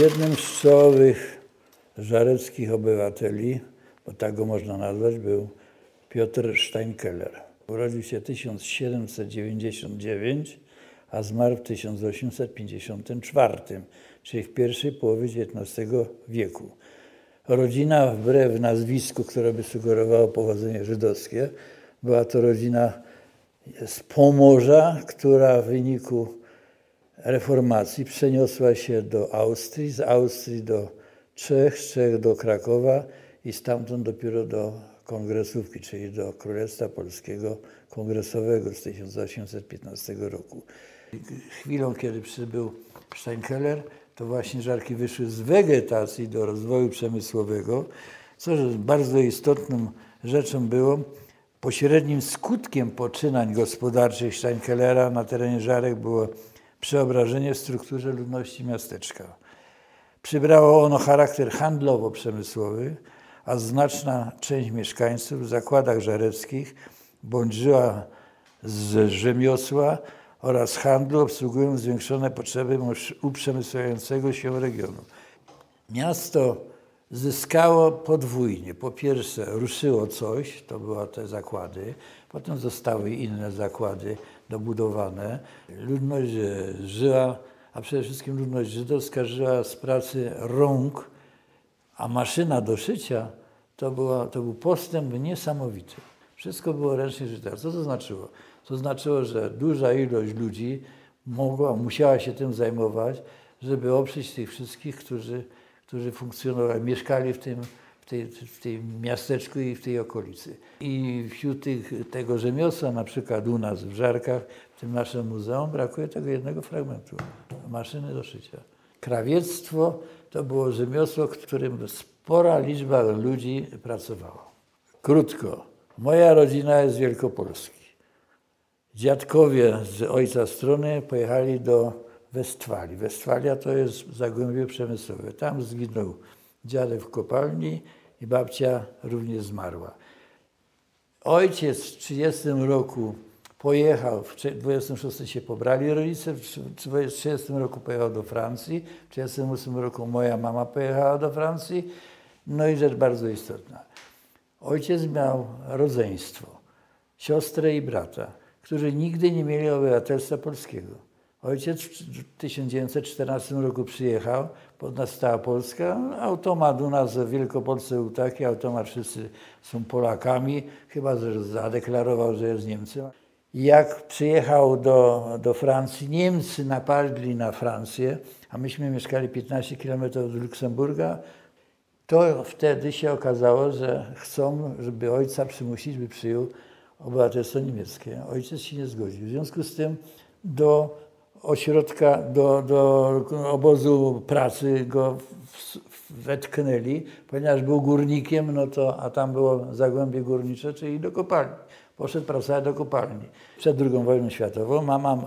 Jednym z czołowych żareckich obywateli, bo tak go można nazwać, był Piotr Steinkeller. Urodził się w 1799, a zmarł w 1854, czyli w pierwszej połowie XIX wieku. Rodzina, wbrew nazwisku, które by sugerowało pochodzenie żydowskie, była to rodzina z Pomorza, która w wyniku reformacji przeniosła się do Austrii, z Austrii do Czech, z Czech do Krakowa i stamtąd dopiero do kongresówki, czyli do Królestwa Polskiego Kongresowego z 1815 roku. Chwilą, kiedy przybył Steinkeller, to właśnie żarki wyszły z wegetacji do rozwoju przemysłowego, co bardzo istotną rzeczą było, pośrednim skutkiem poczynań gospodarczych Steinkellera na terenie Żarek było przeobrażenie w strukturze ludności miasteczka. Przybrało ono charakter handlowo-przemysłowy, a znaczna część mieszkańców w zakładach żareckich bądź żyła z rzemiosła oraz handlu, obsługując zwiększone potrzeby uprzemysławiającego się regionu. Miasto zyskało podwójnie. Po pierwsze ruszyło coś, to były te zakłady, potem zostały inne zakłady dobudowane. Ludność żyła, a przede wszystkim ludność żydowska żyła z pracy rąk, a maszyna do szycia to, była, to był postęp niesamowity. Wszystko było ręcznie szyte. Co to znaczyło? To znaczyło, że duża ilość ludzi mogła, musiała się tym zajmować, żeby oprzeć tych wszystkich, którzy, którzy funkcjonowali, mieszkali w tym, w, tej, w tym miasteczku i w tej okolicy. I wśród tych, tego rzemiosła, na przykład u nas w Żarkach, w tym naszym muzeum, brakuje tego jednego fragmentu, maszyny do szycia. Krawiectwo to było rzemiosło, w którym spora liczba ludzi pracowała. Krótko, moja rodzina jest z Wielkopolski. Dziadkowie z ojca strony pojechali do Westfalii. Westfalia to jest zagłębie przemysłowe. Tam zginął dziadek w kopalni i babcia również zmarła. Ojciec w 30 roku pojechał, w 26 się pobrali rodzice, w 30 roku pojechał do Francji, w 38 roku moja mama pojechała do Francji. No i rzecz bardzo istotna. Ojciec miał rodzeństwo, siostrę i brata którzy nigdy nie mieli obywatelstwa polskiego. Ojciec w 1914 roku przyjechał, pod nas stała Polska, automat u nas w Wielkopolsce był taki, automat wszyscy są Polakami, chyba że zadeklarował, że jest Niemcem. Jak przyjechał do, do Francji, Niemcy napadli na Francję, a myśmy mieszkali 15 km od Luksemburga, to wtedy się okazało, że chcą, żeby ojca przymusić, by przyjął obywatelstwo niemieckie. Ojciec się nie zgodził. W związku z tym do ośrodka, do, do obozu pracy go wetknęli, ponieważ był górnikiem, no to, a tam było zagłębie górnicze, czyli do kopalni. Poszedł pracować do kopalni. Przed II wojną światową mama,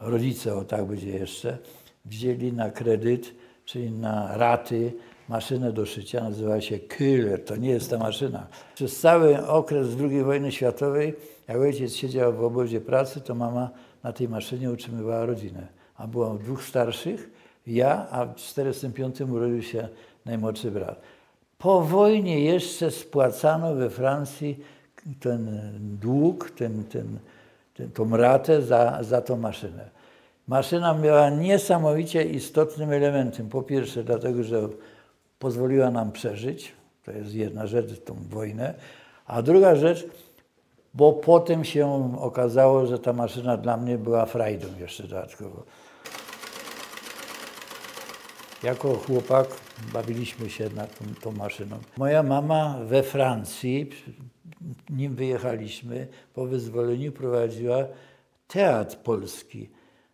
rodzice, o tak będzie jeszcze, wzięli na kredyt, czyli na raty maszynę do szycia, nazywa się Killer, to nie jest ta maszyna. Przez cały okres II wojny światowej, jak ojciec siedział w obozie pracy, to mama na tej maszynie utrzymywała rodzinę. A było dwóch starszych, ja, a w 1945 urodził się najmłodszy brat. Po wojnie jeszcze spłacano we Francji ten dług, ten, ten, ten, tą ratę za, za tą maszynę. Maszyna była niesamowicie istotnym elementem. Po pierwsze, dlatego, że pozwoliła nam przeżyć. To jest jedna rzecz, tą wojnę. A druga rzecz, bo potem się okazało, że ta maszyna dla mnie była frajdą jeszcze dodatkowo. Jako chłopak bawiliśmy się nad tą, tą maszyną. Moja mama we Francji, nim wyjechaliśmy, po wyzwoleniu prowadziła teatr polski.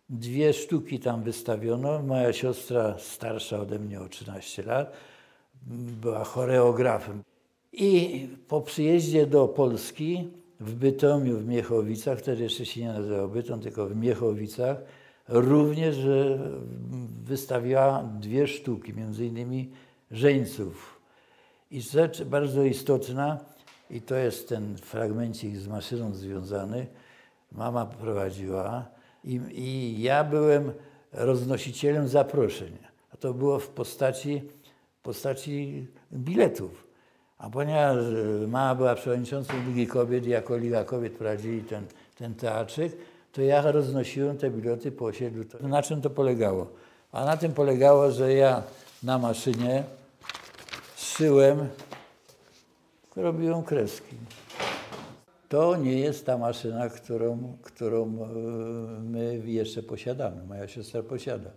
Dwie sztuki tam wystawiono. Moja siostra, starsza ode mnie o 13 lat, była choreografem. I po przyjeździe do Polski w Bytomiu, w Miechowicach, wtedy jeszcze się nie nazywał Bytom, tylko w Miechowicach, również wystawiała dwie sztuki, między innymi żeńców. I rzecz bardzo istotna, i to jest ten fragmencik z maszyną związany, mama prowadziła i, i ja byłem roznosicielem zaproszeń a to było w postaci, postaci biletów. A ponieważ e, mama była przewodniczącą Ligi Kobiet jako Liga Kobiet prowadzili ten, ten teatrzyk, to ja roznosiłem te bilety po osiedlu. Na czym to polegało? A na tym polegało, że ja na maszynie szyłem, robiłem kreski. To nie jest ta maszyna, którą, którą e, my jeszcze posiadamy. Moja siostra posiada.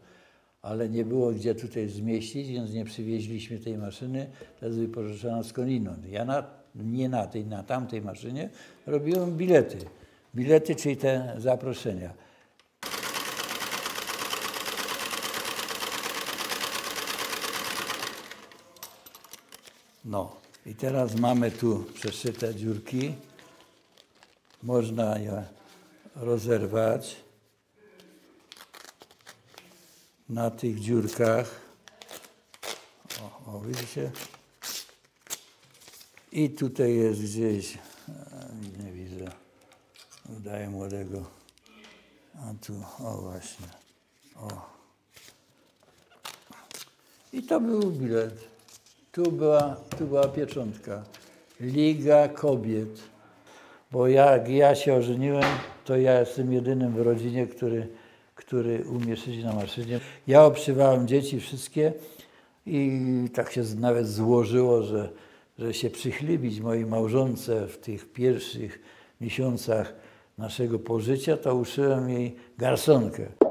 Ale nie było gdzie tutaj zmieścić, więc nie przywieźliśmy tej maszyny. To jest wypożyczona skądinąd. Ja na, nie na tej, na tamtej maszynie robiłem bilety. Bilety, czyli te zaproszenia. No i teraz mamy tu przeszyte dziurki. Można je rozerwać na tych dziurkach. O, o widzicie? I tutaj jest gdzieś, a, nie widzę, udaję młodego. A tu, o właśnie, o. I to był bilet. Tu była, tu była pieczątka. Liga Kobiet. Bo jak ja się ożeniłem, to ja jestem jedynym w rodzinie, który, który umie szyć na maszynie. Ja obszywałem dzieci wszystkie i tak się nawet złożyło, że, że się przychlibić mojej małżonce w tych pierwszych miesiącach naszego pożycia, to uszyłem jej garsonkę.